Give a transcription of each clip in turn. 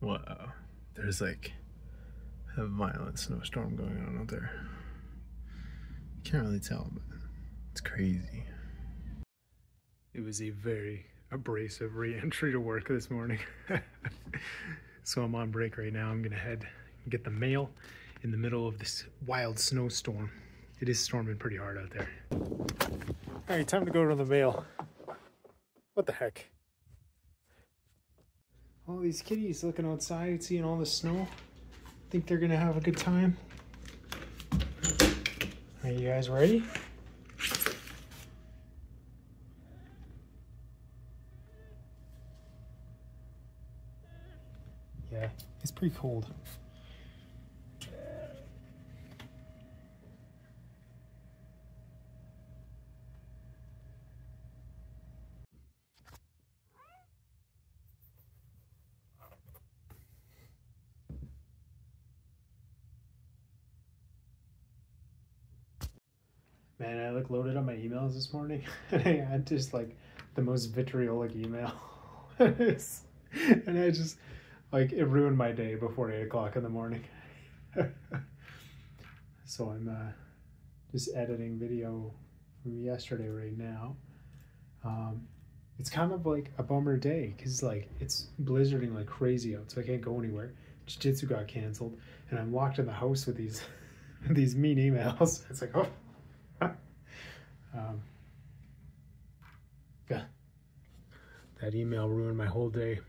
Wow. There's like a violent snowstorm going on out there. Can't really tell, but it's crazy. It was a very abrasive re-entry to work this morning. so I'm on break right now. I'm gonna head and get the mail in the middle of this wild snowstorm. It is storming pretty hard out there. All right, time to go to the mail. What the heck? All these kitties looking outside, seeing all the snow. Think they're gonna have a good time. Are you guys ready? Yeah, it's pretty cold. Man, I like loaded up my emails this morning and I had just like the most vitriolic email. and I just like it ruined my day before eight o'clock in the morning. so I'm uh, just editing video from yesterday right now. Um, it's kind of like a bummer day because like it's blizzarding like crazy out, so I can't go anywhere. Jiu-jitsu got canceled, and I'm locked in the house with these these mean emails. It's like oh. Um, yeah, that email ruined my whole day.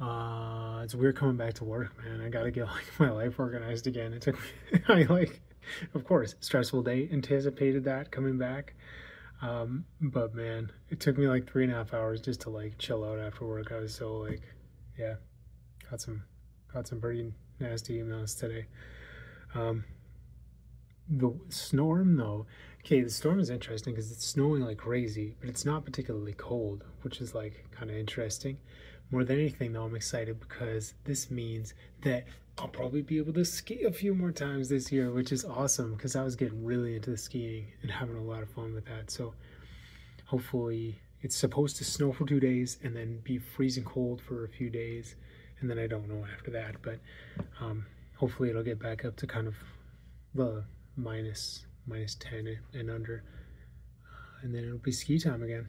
Uh, it's weird coming back to work, man. I gotta get like my life organized again. It took me, I like, of course, stressful day. Anticipated that coming back, um, but man, it took me like three and a half hours just to like chill out after work. I was so like, yeah, got some, got some pretty nasty emails today. Um, the storm though okay the storm is interesting because it's snowing like crazy but it's not particularly cold which is like kind of interesting. More than anything though i'm excited because this means that i'll probably be able to ski a few more times this year which is awesome because i was getting really into the skiing and having a lot of fun with that. So hopefully it's supposed to snow for two days and then be freezing cold for a few days and then i don't know after that but um, hopefully it'll get back up to kind of the minus minus 10 and under. Uh, and then it'll be ski time again